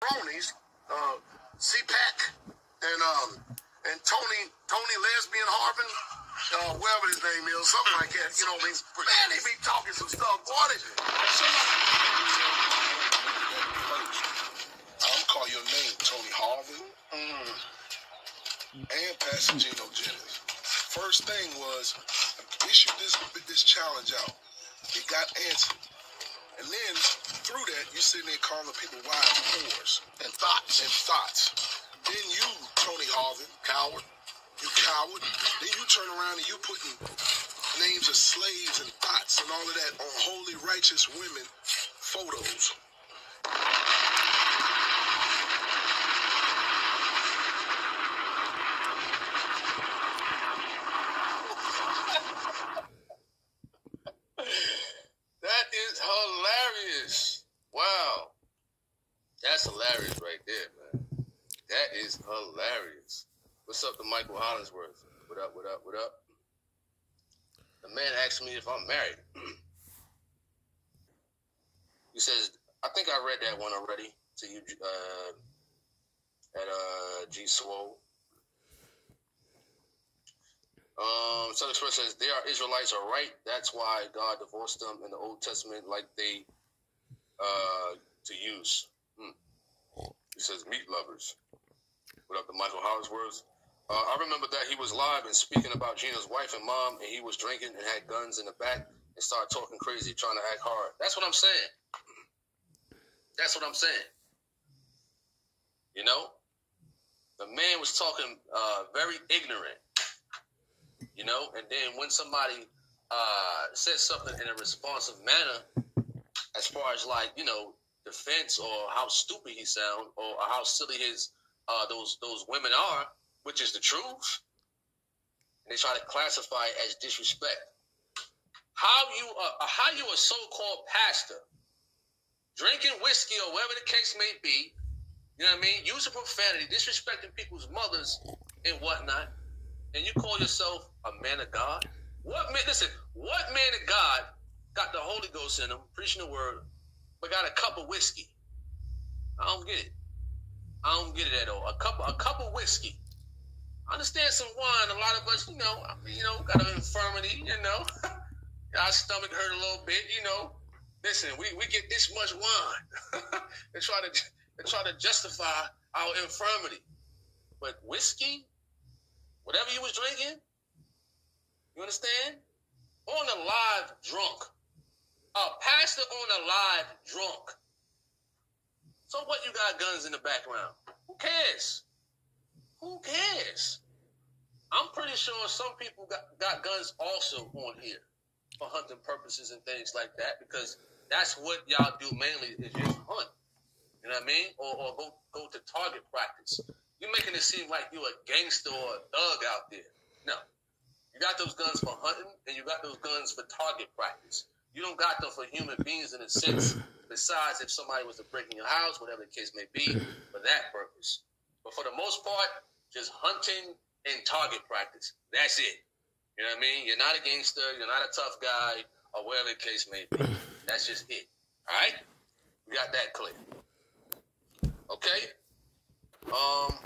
cronies, uh, Z-Pack and um and Tony Tony Lesbian Harbin, uh, whatever his name is, something like that. You know what I mean? Man, they be talking some stuff. Boy, they, I'm call your name Tony Harvin and Pastor Gino Jennings. First thing was issue this this challenge out. It got answered. And then through that, you're sitting there calling people wild whores and thoughts. and thoughts. Then you, Tony Harvin, Coward. you coward. Then you turn around and you putting names of slaves and thoughts and all of that on holy righteous women photos. That is hilarious. Wow. That's hilarious right there, man. That is hilarious. What's up to Michael Hollingsworth? What up, what up, what up? The man asked me if I'm married. he says, I think I read that one already to you uh, at uh, G Swole. Um, Southern Express says they are Israelites are right. That's why God divorced them in the Old Testament, like they uh, to use. Hmm. He says meat lovers. What up Michael Hollingsworth? Uh, I remember that he was live and speaking about Gino's wife and mom, and he was drinking and had guns in the back and started talking crazy, trying to act hard. That's what I'm saying. That's what I'm saying. You know, the man was talking uh, very ignorant you know. And then when somebody uh, says something in a responsive manner, as far as like you know defense or how stupid he sound or how silly his uh, those those women are, which is the truth, and they try to classify it as disrespect. How you uh, how you a so-called pastor drinking whiskey or whatever the case may be, you know what I mean, using profanity, disrespecting people's mothers and whatnot and you call yourself a man of God? What man? Listen, what man of God got in him, preaching the word, but got a cup of whiskey? I don't get it. I don't get it at all. A cup, a cup of whiskey. I understand some wine. A lot of us, you know, I mean, you know, got an infirmity. You know, our stomach hurt a little bit. You know, listen, we, we get this much wine and try to and try to justify our infirmity. But whiskey, whatever you was drinking, you understand? On a live drunk. A pastor on a live drunk. So what you got guns in the background? Who cares? Who cares? I'm pretty sure some people got, got guns also on here for hunting purposes and things like that because that's what y'all do mainly is just hunt. You know what I mean? Or, or go go to target practice. You're making it seem like you're a gangster or a thug out there. No. You got those guns for hunting and you got those guns for target practice. You don't got them for human beings in a sense, besides if somebody was to break in your house, whatever the case may be, for that purpose. But for the most part, just hunting and target practice. That's it. You know what I mean? You're not a gangster, you're not a tough guy, or whatever the case may be. That's just it. All right? We got that clear. Okay? Um,